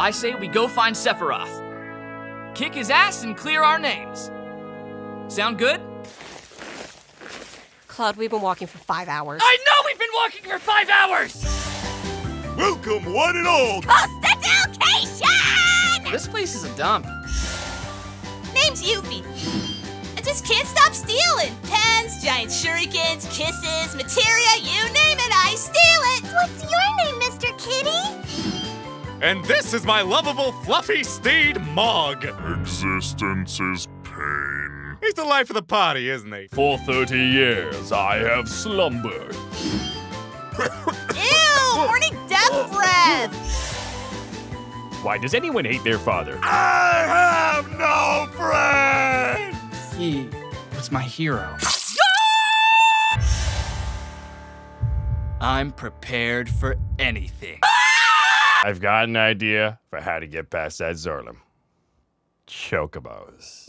I say we go find Sephiroth. Kick his ass and clear our names. Sound good? Cloud, we've been walking for five hours. I know we've been walking for five hours! Welcome, one and all! Prostitution! This place is a dump. Name's Yuffie. I just can't stop stealing. Pens, giant shurikens, kisses, materia, you name it, And this is my lovable, fluffy steed, Mog. Existence is pain. He's the life of the party, isn't he? For 30 years I have slumbered. Ew, morning death breath. Why does anyone hate their father? I have no friends! He was my hero. Ah! I'm prepared for anything. I've got an idea for how to get past that Zolom. Chocobos.